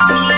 you